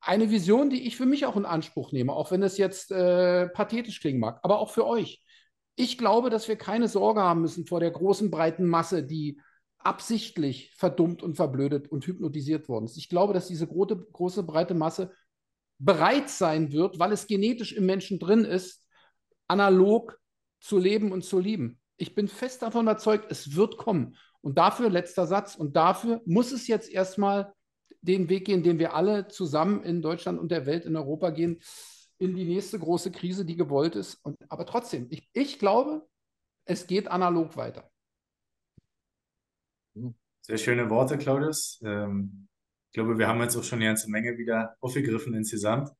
Eine Vision, die ich für mich auch in Anspruch nehme, auch wenn es jetzt äh, pathetisch klingen mag, aber auch für euch. Ich glaube, dass wir keine Sorge haben müssen vor der großen, breiten Masse, die absichtlich verdummt und verblödet und hypnotisiert worden ist. Ich glaube, dass diese große, große breite Masse bereit sein wird, weil es genetisch im Menschen drin ist, analog zu leben und zu lieben. Ich bin fest davon überzeugt, es wird kommen. Und dafür, letzter Satz, und dafür muss es jetzt erstmal den Weg gehen, den wir alle zusammen in Deutschland und der Welt, in Europa gehen, in die nächste große Krise, die gewollt ist. Und, aber trotzdem, ich, ich glaube, es geht analog weiter. Sehr schöne Worte, Claudius. Ähm, ich glaube, wir haben jetzt auch schon eine ganze Menge wieder aufgegriffen insgesamt.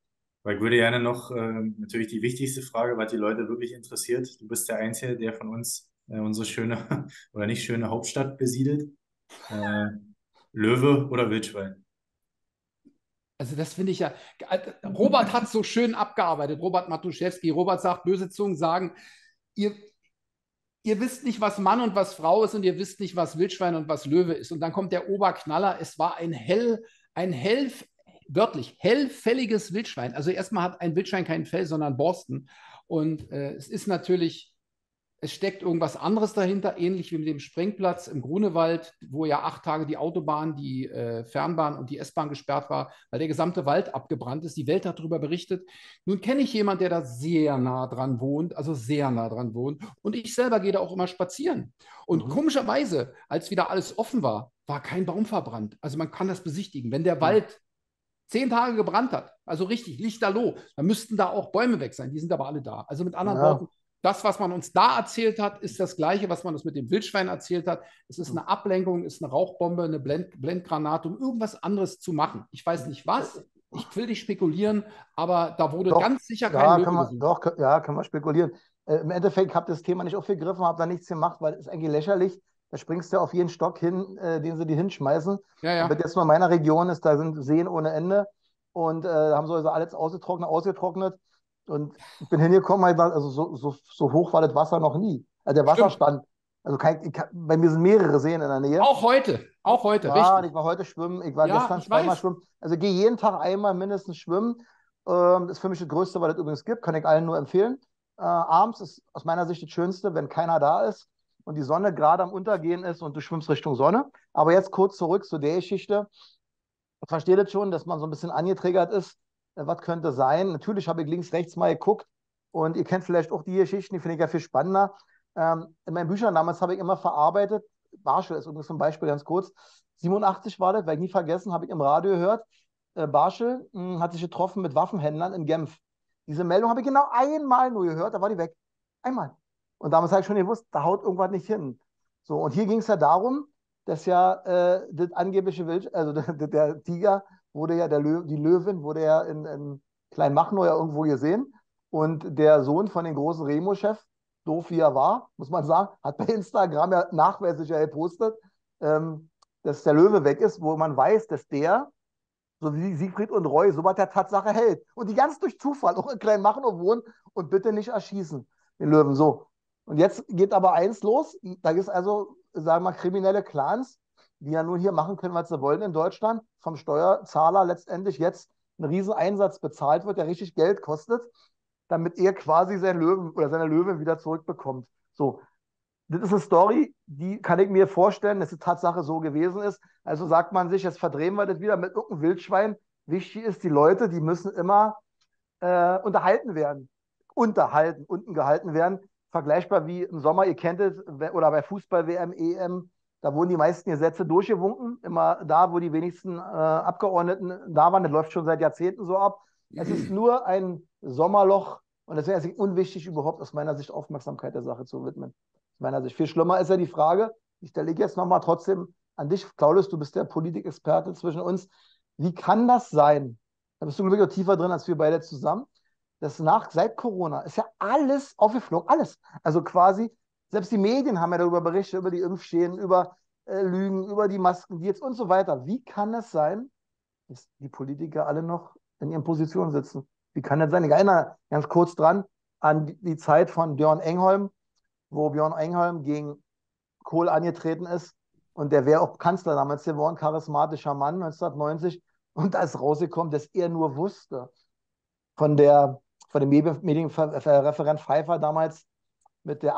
Weil ich würde gerne noch ähm, natürlich die wichtigste Frage, was die Leute wirklich interessiert. Du bist der Einzige, der von uns äh, unsere schöne oder nicht schöne Hauptstadt besiedelt. Äh, Löwe oder Wildschwein? Also das finde ich ja. Robert hat so schön abgearbeitet. Robert Matuszewski. Robert sagt, böse Zungen sagen, ihr, ihr wisst nicht, was Mann und was Frau ist und ihr wisst nicht, was Wildschwein und was Löwe ist. Und dann kommt der Oberknaller. Es war ein hell, ein hell, wörtlich hellfälliges Wildschwein. Also erstmal hat ein Wildschwein kein Fell, sondern Borsten. Und äh, es ist natürlich es steckt irgendwas anderes dahinter, ähnlich wie mit dem Sprengplatz im Grunewald, wo ja acht Tage die Autobahn, die äh, Fernbahn und die S-Bahn gesperrt war, weil der gesamte Wald abgebrannt ist. Die Welt hat darüber berichtet. Nun kenne ich jemanden, der da sehr nah dran wohnt, also sehr nah dran wohnt. Und ich selber gehe da auch immer spazieren. Und mhm. komischerweise, als wieder alles offen war, war kein Baum verbrannt. Also man kann das besichtigen. Wenn der mhm. Wald zehn Tage gebrannt hat, also richtig, lichterloh, dann müssten da auch Bäume weg sein. Die sind aber alle da. Also mit anderen ja. Worten, das, was man uns da erzählt hat, ist das Gleiche, was man uns mit dem Wildschwein erzählt hat. Es ist eine Ablenkung, ist eine Rauchbombe, eine Blend Blendgranate, um irgendwas anderes zu machen. Ich weiß nicht was. Ich will nicht spekulieren, aber da wurde Doch, ganz sicher kein Ja, kann man, doch, ja, kann man spekulieren. Äh, Im Endeffekt habe das Thema nicht aufgegriffen, habe da nichts gemacht, weil es ist eigentlich lächerlich. Da springst du auf jeden Stock hin, äh, den sie dir hinschmeißen. Ja, ja. Wenn jetzt nur in meiner Region ist, da sind Seen ohne Ende und äh, da haben sie also alles ausgetrocknet, ausgetrocknet. Und ich bin hingekommen, also so, so, so hoch war das Wasser noch nie. Also der Stimmt. Wasserstand. Also kein, kann- bei mir sind mehrere Seen in der Nähe. Auch heute, auch heute, Ja, richtig. ich war heute schwimmen, ich war Ja, gestern zweimal schwimmen. Also ich gehe jeden Tag einmal mindestens schwimmen. Ähm, das ist für mich das Größte, was es übrigens gibt, kann ich allen nur empfehlen. Äh, abends ist aus meiner Sicht das Schönste, wenn keiner da ist und die Sonne gerade am Untergehen ist und du schwimmst Richtung Sonne. Aber jetzt kurz zurück zu der Geschichte. Ich verstehe das schon, dass man so ein bisschen angetriggert ist. Äh, was könnte sein? Natürlich habe ich links, rechts mal geguckt und ihr kennt vielleicht auch die Geschichten, die finde ich ja viel spannender. Ähm, in meinen Büchern damals habe ich immer verarbeitet, Barschel ist übrigens zum Beispiel ganz kurz, 87 war das, werde ich nie vergessen, habe ich im Radio gehört, äh, Barschel mh, hat sich getroffen mit Waffenhändlern in Genf. Diese Meldung habe ich genau einmal nur gehört, da war die weg. Einmal. Und damals habe ich schon gewusst, da haut irgendwas nicht hin. So, und hier ging es ja darum, dass ja äh, das angebliche Wild, also der, der Tiger wurde ja, der Lö die Löwin wurde ja in, in Kleinmachnow ja irgendwo gesehen. Und der Sohn von dem großen Remo-Chef, doof wie er war, muss man sagen, hat bei Instagram ja nachweislich ja gepostet, ähm, dass der Löwe weg ist, wo man weiß, dass der, so wie Siegfried und Roy, so was der Tatsache hält. Und die ganz durch Zufall auch in Kleinmachnow wohnen und bitte nicht erschießen, den Löwen. So. Und jetzt geht aber eins los. Da es also, sagen wir mal, kriminelle Clans, die ja nur hier machen können, was sie wollen in Deutschland, vom Steuerzahler letztendlich jetzt ein Rieseneinsatz bezahlt wird, der richtig Geld kostet, damit er quasi seinen Löwen oder seine Löwen wieder zurückbekommt. So. Das ist eine Story, die kann ich mir vorstellen, dass die Tatsache so gewesen ist. Also sagt man sich, jetzt verdrehen wir das wieder mit irgendeinem Wildschwein. Wichtig ist, die Leute, die müssen immer äh, unterhalten werden. Unterhalten, unten gehalten werden. Vergleichbar wie im Sommer, ihr kennt es, oder bei Fußball, WM, EM, da wurden die meisten Gesetze durchgewunken. Immer da, wo die wenigsten äh, Abgeordneten da waren. Das läuft schon seit Jahrzehnten so ab. Es ist nur ein Sommerloch und deswegen ist es unwichtig, überhaupt aus meiner Sicht Aufmerksamkeit der Sache zu widmen. Aus meiner Sicht. Viel schlimmer ist ja die Frage, die stelle ich jetzt nochmal trotzdem an dich, Claudius, du bist der Politikexperte zwischen uns. Wie kann das sein? Da bist du glücklich tiefer drin als wir beide zusammen. dass nach, seit Corona ist ja alles aufgeflogen, alles. Also quasi, selbst die Medien haben ja darüber berichtet, über die Impfschäden, über äh, Lügen, über die Masken, die jetzt und so weiter. Wie kann es sein, dass die Politiker alle noch in ihren Positionen sitzen? Wie kann das sein? Ich erinnere ganz kurz dran an die, Zeit von Björn Engholm, wo Björn Engholm gegen Kohl angetreten ist. Und der wäre auch Kanzler damals geworden, charismatischer Mann 1990. Und da ist rausgekommen, dass er nur wusste von der von dem Medienreferent Pfeiffer damals mit der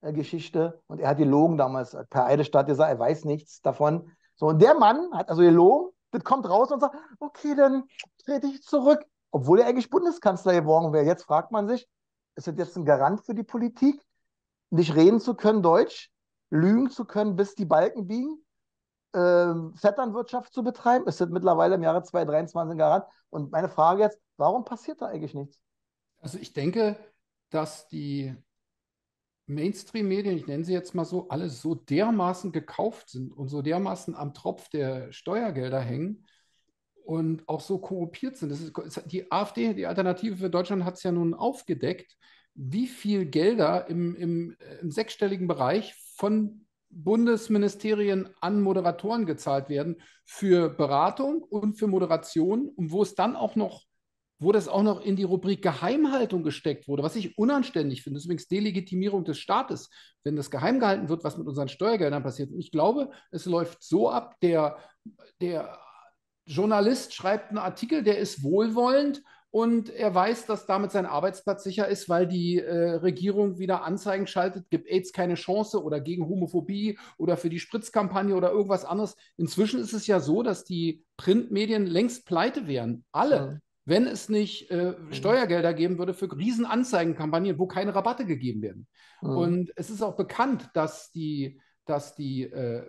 Abhörgeschichte. Und er hat gelogen damals per Eidesstadt gesagt, er weiß nichts davon. So, und der Mann hat also gelogen, das kommt raus und sagt, okay, dann trete ich zurück. Obwohl er eigentlich Bundeskanzler geworden wäre. Jetzt fragt man sich, ist das jetzt ein Garant für die Politik, nicht reden zu können Deutsch, lügen zu können, bis die Balken biegen? ähm, Vetternwirtschaft zu betreiben? Ist das mittlerweile im Jahre 2023 ein Garant? Und meine Frage jetzt, warum passiert da eigentlich nichts? Also ich denke, dass die Mainstream-Medien, ich nenne sie jetzt mal so, alle so dermaßen gekauft sind und so dermaßen am Tropf der Steuergelder hängen und auch so korruptiert sind. Das ist, die AfD, die Alternative für Deutschland, hat es ja nun aufgedeckt, wie viel Gelder im, im, im sechsstelligen Bereich von Bundesministerien an Moderatoren gezahlt werden für Beratung und für Moderation und wo es dann auch noch, wo das auch noch in die Rubrik Geheimhaltung gesteckt wurde, was ich unanständig finde. Das ist übrigens Delegitimierung des Staates, wenn das geheim gehalten wird, was mit unseren Steuergeldern passiert. Und ich glaube, es läuft so ab, der, der Journalist schreibt einen Artikel, der ist wohlwollend und er weiß, dass damit sein Arbeitsplatz sicher ist, weil die äh, Regierung wieder Anzeigen schaltet, gibt AIDS keine Chance oder gegen Homophobie oder für die Spritzkampagne oder irgendwas anderes. Inzwischen ist es ja so, dass die Printmedien längst pleite wären. Alle. Mhm. Wenn es nicht äh, Steuergelder geben würde für Riesenanzeigenkampagnen, wo keine Rabatte gegeben werden. Mhm. Und es ist auch bekannt, dass die, dass die äh,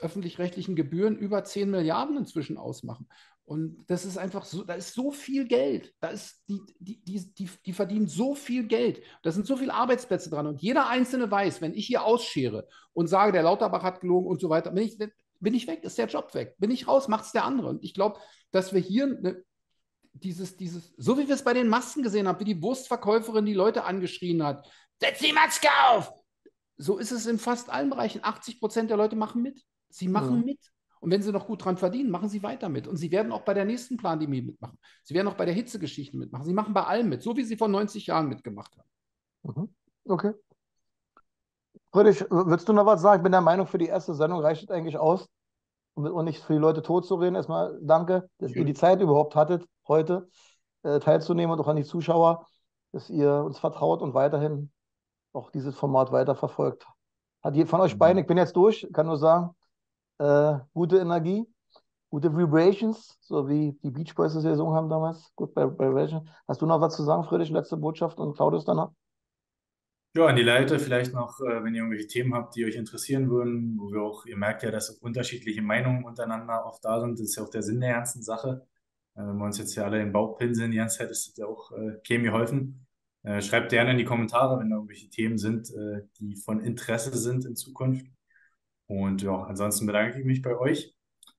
öffentlich-rechtlichen Gebühren über 10 Milliarden inzwischen ausmachen. Und das ist einfach so, da ist so viel Geld. Da ist die, die, die, die, die verdienen so viel Geld. Da sind so viele Arbeitsplätze dran. Und jeder Einzelne weiß, wenn ich hier ausschere und sage, der Lauterbach hat gelogen und so weiter, bin ich, bin ich weg, ist der Job weg. Bin ich raus, macht es der andere. Und ich glaube, dass wir hier eine, dieses, dieses, so wie wir es bei den Masken gesehen haben, wie die Wurstverkäuferin die Leute angeschrien hat, setz die Maske auf! So ist es in fast allen Bereichen. 80 Prozent der Leute machen mit. Sie machen mhm. mit. Und wenn sie noch gut dran verdienen, machen sie weiter mit. Und sie werden auch bei der nächsten Pandemie mitmachen. Sie werden auch bei der Hitzegeschichte mitmachen. Sie machen bei allem mit, so wie sie vor 90 Jahren mitgemacht haben. Mhm. Okay. Friedrich, würdest du noch was sagen? Ich bin der Meinung, für die erste Sendung reicht es eigentlich aus, um nicht für die Leute tot zu reden. Erstmal danke, dass ihr die Zeit überhaupt hattet, heute äh, teilzunehmen und auch an die Zuschauer, dass ihr uns vertraut und weiterhin auch dieses Format weiterverfolgt. Hat ihr von euch beiden, ich bin jetzt durch, kann nur sagen, äh, gute Energie, gute Vibrations, so wie die Beach Boys es gesungen haben damals. Good Vibration. Hast du noch was zu sagen, Friedrich, letzte Botschaft und Claudius danach? Ja, an die Leute vielleicht noch, äh, wenn ihr irgendwelche Themen habt, die euch interessieren würden, wo wir auch, ihr merkt ja, dass unterschiedliche Meinungen untereinander oft da sind. Das ist ja auch der Sinn der ganzen Sache. Äh, wenn wir uns jetzt hier alle den Bauch pinseln die ganze Zeit, ist das ja auch äh, geholfen. Äh, schreibt gerne in die Kommentare, wenn da irgendwelche Themen sind, die von Interesse sind in Zukunft. Und ja, ansonsten bedanke ich mich bei euch.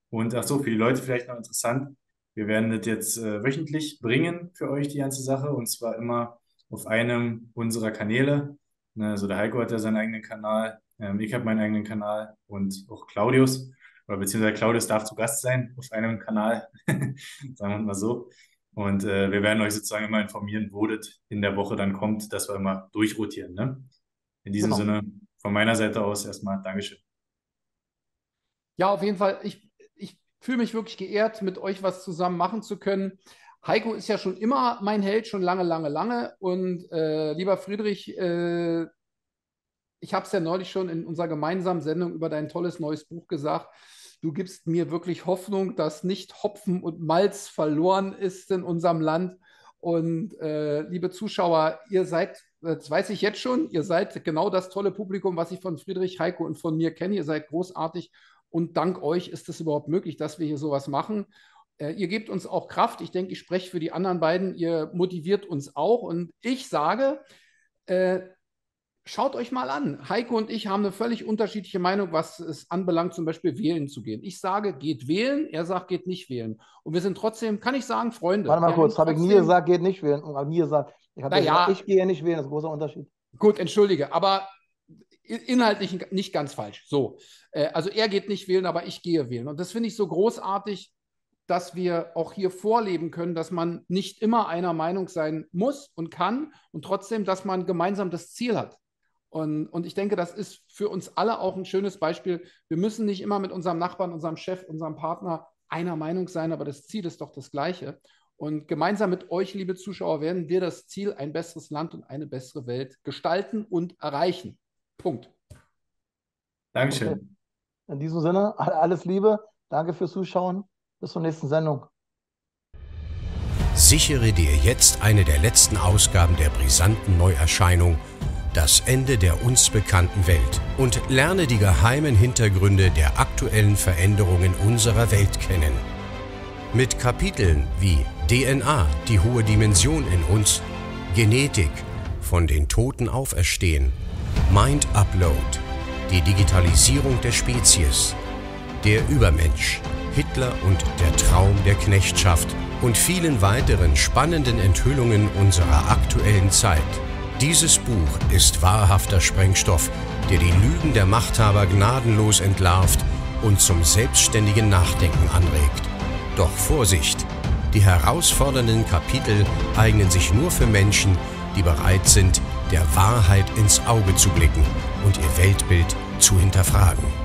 Und ach so, für die Leute vielleicht noch interessant. Wir werden das jetzt wöchentlich bringen für euch, die ganze Sache. Und zwar immer auf einem unserer Kanäle. Ne, also der Heiko hat ja seinen eigenen Kanal. Ähm, ich habe meinen eigenen Kanal und auch Claudius. Oder beziehungsweise Claudius darf zu Gast sein auf einem Kanal. Sagen wir mal so. Und äh, wir werden euch sozusagen immer informieren, wo das in der Woche dann kommt, dass wir immer durchrotieren. Ne? In diesem genau. Sinne, von meiner Seite aus erstmal Dankeschön. Ja, auf jeden Fall. Ich, ich fühle mich wirklich geehrt, mit euch was zusammen machen zu können. Heiko ist ja schon immer mein Held, schon lange, lange, lange. Und äh, lieber Friedrich, äh, ich habe es ja neulich schon in unserer gemeinsamen Sendung über dein tolles neues Buch gesagt. Du gibst mir wirklich Hoffnung, dass nicht Hopfen und Malz verloren ist in unserem Land. Und äh, liebe Zuschauer, ihr seid, das weiß ich jetzt schon, ihr seid genau das tolle Publikum, was ich von Friedrich, Heiko und von mir kenne. Ihr seid großartig und dank euch ist es überhaupt möglich, dass wir hier sowas machen. Äh, ihr gebt uns auch Kraft. Ich denke, ich spreche für die anderen beiden. Ihr motiviert uns auch. Und ich sage, äh, schaut euch mal an. Heiko und ich haben eine völlig unterschiedliche Meinung, was es anbelangt, zum Beispiel wählen zu gehen. Ich sage, geht wählen. Er sagt, geht nicht wählen. Und wir sind trotzdem, kann ich sagen, Freunde. Warte mal kurz, habe ich nie gesagt, geht nicht wählen. Und nie gesagt, ich habe ja, gesagt, ich gehe nicht wählen. Das ist ein großer Unterschied. Gut, entschuldige. Aber inhaltlich nicht ganz falsch. So, äh, also er geht nicht wählen, aber ich gehe wählen. Und das finde ich so großartig, dass wir auch hier vorleben können, dass man nicht immer einer Meinung sein muss und kann und trotzdem, dass man gemeinsam das Ziel hat. Und, und ich denke, das ist für uns alle auch ein schönes Beispiel. Wir müssen nicht immer mit unserem Nachbarn, unserem Chef, unserem Partner einer Meinung sein, aber das Ziel ist doch das gleiche. Und gemeinsam mit euch, liebe Zuschauer, werden wir das Ziel, ein besseres Land und eine bessere Welt gestalten und erreichen. Punkt. Dankeschön. Okay. In diesem Sinne, alles Liebe. Danke fürs Zuschauen. Bis zur nächsten Sendung. Sichere dir jetzt eine der letzten Ausgaben der brisanten Neuerscheinung Das Ende der uns bekannten Welt und lerne die geheimen Hintergründe der aktuellen Veränderungen unserer Welt kennen. Mit Kapiteln wie DNA, die hohe Dimension in uns, Genetik, von den Toten auferstehen, Mind Upload, die Digitalisierung der Spezies, der Übermensch, Hitler und der Traum der Knechtschaft und vielen weiteren spannenden Enthüllungen unserer aktuellen Zeit. Dieses Buch ist wahrhafter Sprengstoff, der die Lügen der Machthaber gnadenlos entlarvt und zum selbstständigen Nachdenken anregt. Doch Vorsicht! Die herausfordernden Kapitel eignen sich nur für Menschen, die bereit sind, der Wahrheit ins Auge zu blicken und ihr Weltbild zu hinterfragen.